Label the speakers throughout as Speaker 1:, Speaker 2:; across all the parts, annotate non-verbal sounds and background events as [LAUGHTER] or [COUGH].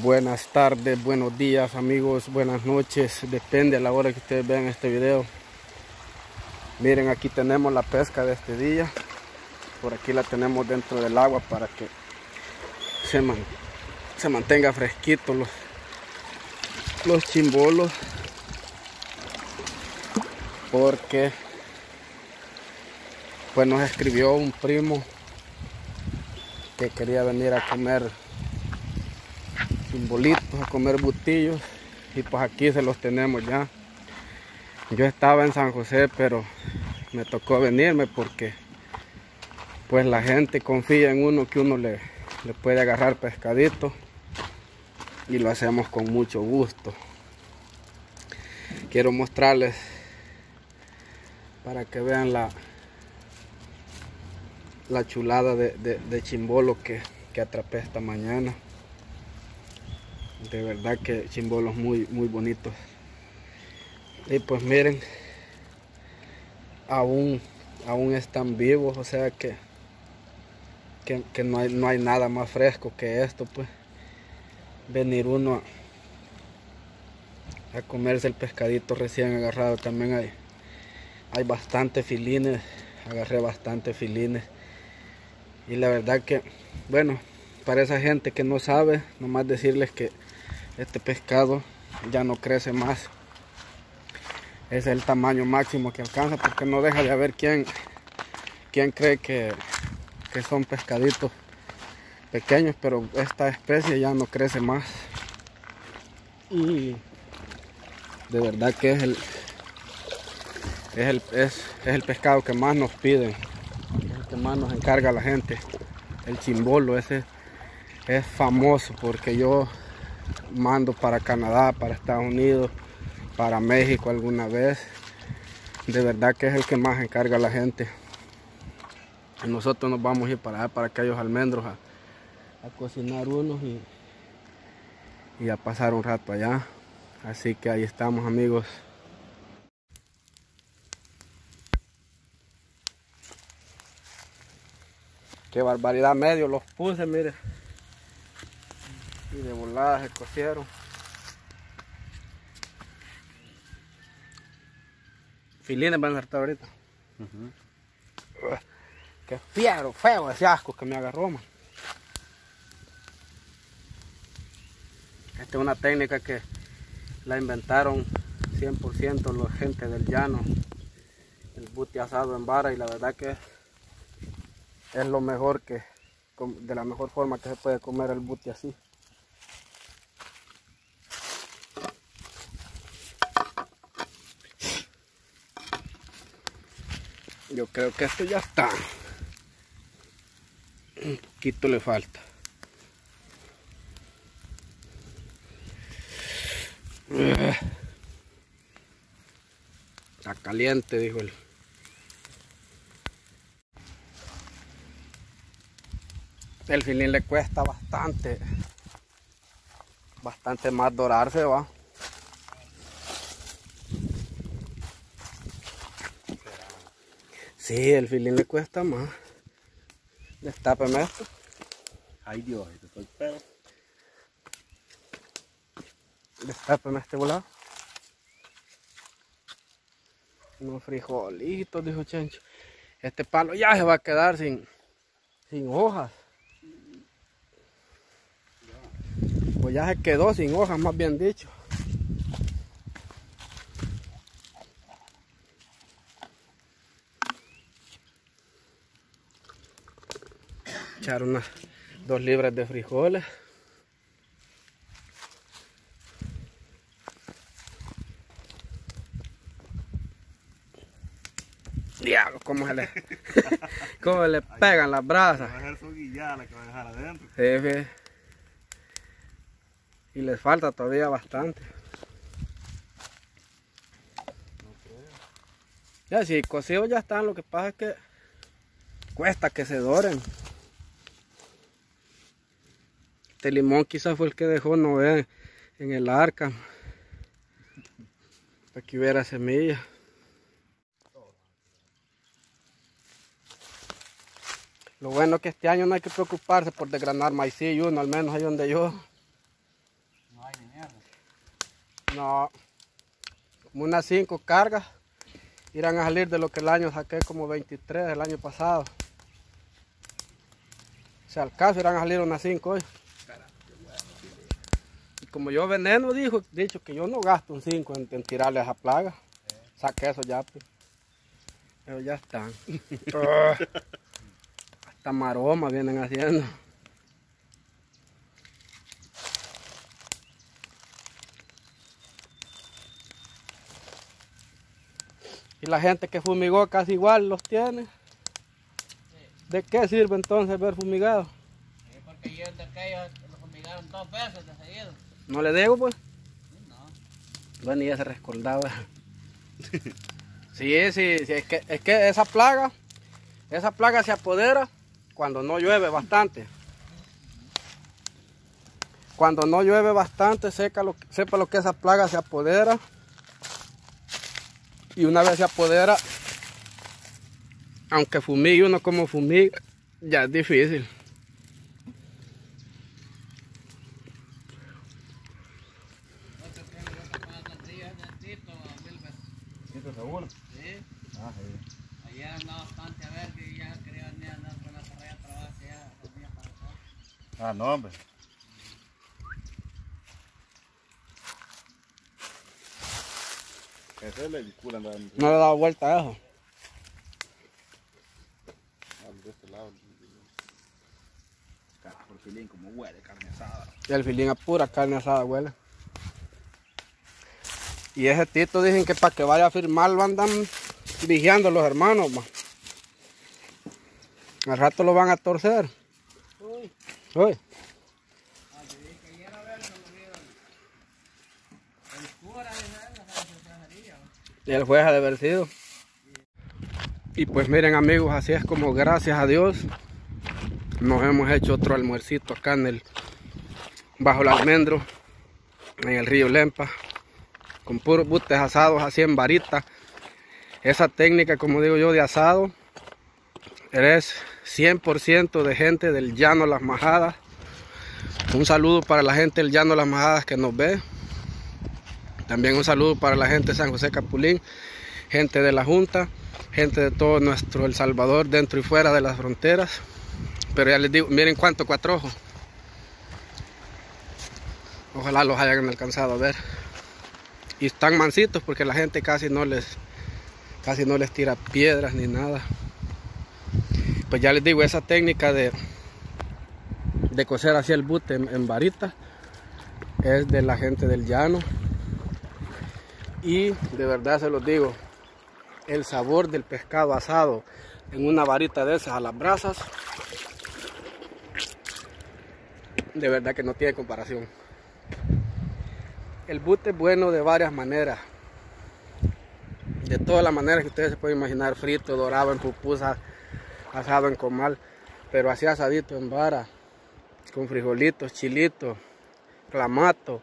Speaker 1: Buenas tardes, buenos días amigos, buenas noches, depende a la hora que ustedes vean este video. Miren aquí tenemos la pesca de este día, por aquí la tenemos dentro del agua para que se, se mantenga fresquito los, los chimbolos. Porque pues nos escribió un primo que quería venir a comer simbolitos, a comer butillos y pues aquí se los tenemos ya. Yo estaba en San José pero me tocó venirme porque pues la gente confía en uno que uno le, le puede agarrar pescadito y lo hacemos con mucho gusto. Quiero mostrarles para que vean la, la chulada de, de, chimbolo que, que, atrapé esta mañana. De verdad que chimbolos muy, muy bonitos. Y pues miren, aún, aún están vivos, o sea que, que, no, hay, no hay nada más fresco que esto, pues. Venir uno a, a comerse el pescadito recién agarrado. También hay, hay bastante filines, agarré bastante filines y la verdad que bueno para esa gente que no sabe nomás decirles que este pescado ya no crece más es el tamaño máximo que alcanza porque no deja de haber quien quien cree que, que son pescaditos pequeños pero esta especie ya no crece más y de verdad que es el es el, es, es el pescado que más nos piden más nos encarga la gente. El chimbolo ese es famoso porque yo mando para Canadá, para Estados Unidos, para México alguna vez. De verdad que es el que más encarga la gente. nosotros nos vamos a ir para allá, para aquellos almendros, a, cocinar unos y, y a pasar un rato allá. Así que ahí estamos amigos. Qué barbaridad medio los puse, mire. Y de volada se cocieron. Filines van a estar ahorita. Qué fiero, feo ese asco que me agarró, man. Esta es una técnica que la inventaron 100% los gente del llano. El buti asado en vara y la verdad que es lo mejor que, de la mejor forma que se puede comer el buti así. Yo creo que esto ya está. Un poquito le falta. Está caliente, dijo él. el filín le cuesta bastante bastante más dorarse va sí el filín le cuesta más. Destápeme esto.
Speaker 2: Ay dios esto es pedo.
Speaker 1: Destápeme este volado. Unos frijolitos dijo Chencho. Este palo ya se va a quedar sin sin hojas. Pues ya se quedó sin hojas más bien dicho echar unas dos libras de frijoles Diablo, cómo se le, [LAUGHS] cómo le pegan las brasas. Sí, y les falta todavía bastante. Ya, si cocidos ya están, lo que pasa es que cuesta que se doren. Este limón quizás fue el que dejó no vean en el arca. Para que hubiera semilla. Lo bueno es que este año no hay que preocuparse por desgranar maicillo, uno al menos ahí donde yo. No, como unas 5 cargas irán a salir de lo que el año saqué como 23 el año pasado. Si al caso irán a salir unas 5 hoy. Como yo veneno dijo, dicho que yo no gasto un 5 en, en tirarle a esa plaga. Saqué eso ya, pues. Pero ya están. [LAUGHS] Hasta maroma vienen haciendo. Y la gente que fumigó casi igual los tiene. ¿De qué sirve entonces ver fumigado?
Speaker 3: Sí, porque yo de aquellos lo fumigaron dos veces de seguido.
Speaker 1: ¿No le digo pues?
Speaker 3: No.
Speaker 1: Bueno, ya se recordaba. [LAUGHS] sí, sí, sí, es que, es que esa plaga, esa plaga se apodera cuando no llueve bastante. Cuando no llueve bastante, seca lo, sepa lo que esa plaga se apodera. Y una vez se apodera, aunque fumigue uno como fumiga, ya es difícil.
Speaker 3: Otro que yo sacaba tortillas de Tito, mil veces.
Speaker 2: ¿Tito seguro?
Speaker 3: Sí.
Speaker 2: Ah, sí.
Speaker 3: Ayer andaba bastante a ver que ya quería venir a andar con la carrera de trabajo que ya venía para acá.
Speaker 2: Ah, no, hombre. Ese es andaba
Speaker 1: No le he dado vuelta a eso.
Speaker 2: de este lado. Carajo, el filín como huele, carne asada.
Speaker 1: Y el filín a pura carne asada huele. Y ese tito dicen que para que vaya a firmar lo andan vigiando los hermanos. ma. Al rato lo van a torcer.
Speaker 3: El
Speaker 1: juez ha sido. Y pues miren amigos, así es como gracias a Dios nos hemos hecho otro almuercito acá en el bajo el almendro, en el río Lempa, con puros butes asados así en varita. Esa técnica, como digo yo, de asado, eres 100% de gente del llano Las Majadas. Un saludo para la gente del llano Las Majadas que nos ve. También un saludo para la gente de San José Capulín, gente de la Junta, gente de todo nuestro El Salvador, dentro y fuera de las fronteras. Pero ya les digo, miren cuánto cuatro ojos. Ojalá los hayan alcanzado a ver. Y están mansitos porque la gente casi no les casi no les tira piedras ni nada. Pues ya les digo, esa técnica de de coser así el bute en, en varita es de la gente del llano. Y de verdad se los digo, el sabor del pescado asado en una varita de esas a las brasas, de verdad que no tiene comparación. El bute es bueno de varias maneras, de todas las maneras que ustedes se pueden imaginar, frito, dorado, en pupusa, asado en comal, pero así asadito en vara, con frijolitos, chilitos, clamato.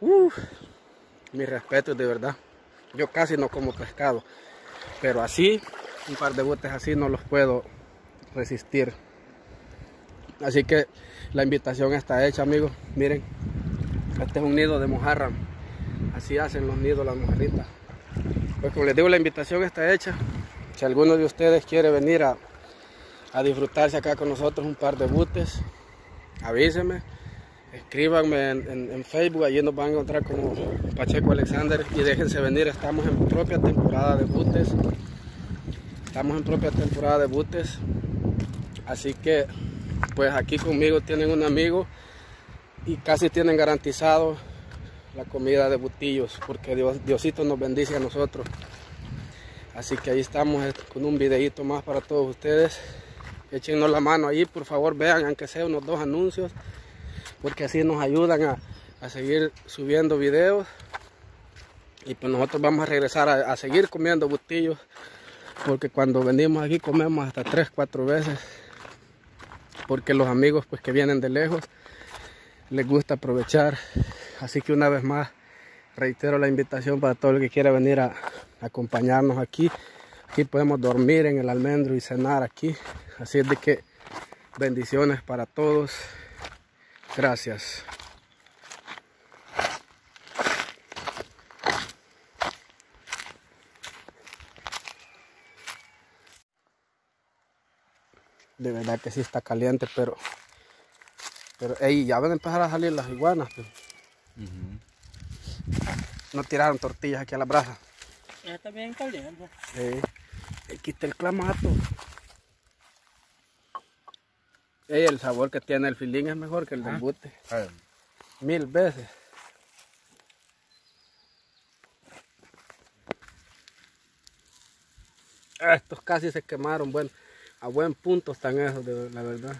Speaker 1: Uf, mis respetos de verdad. Yo casi no como pescado, pero así, un par de botes así no los puedo resistir. Así que la invitación está hecha, amigos. Miren, este es un nido de mojarra. Así hacen los nidos las mojarritas. Pues como les digo, la invitación está hecha. Si alguno de ustedes quiere venir a, a disfrutarse acá con nosotros un par de butes, avísenme. Escríbanme en, Facebook, allí nos van a encontrar como Pacheco Alexander y déjense venir, estamos en propia temporada de butes. Estamos en propia temporada de butes. Así que pues aquí conmigo tienen un amigo y casi tienen garantizado la comida de butillos porque Dios, Diosito nos bendice a nosotros. Así que ahí estamos eh, con un videito más para todos ustedes. Échenos la mano ahí, por favor, vean aunque sea unos dos anuncios porque así nos ayudan a, a seguir subiendo videos. Y pues nosotros vamos a regresar a, a seguir comiendo butillos porque cuando venimos aquí comemos hasta tres, cuatro veces porque los amigos pues que vienen de lejos les gusta aprovechar. Así que una vez más reitero la invitación para todo el que quiera venir a acompañarnos aquí Aquí podemos dormir en el almendro y cenar aquí. Así es de que bendiciones para todos. Gracias. De verdad que sí está caliente, pero... Pero, ey, ya van a empezar a salir las iguanas. Pues. No tiraron tortillas aquí a la brasa.
Speaker 3: Ya está bien caliente.
Speaker 1: Sí. Aquí está el clamato. Ey, el sabor que tiene el filín es mejor que el del bute.
Speaker 2: Ay,
Speaker 1: Mil veces. Estos casi se quemaron, bueno, a buen punto están esos, de, la verdad.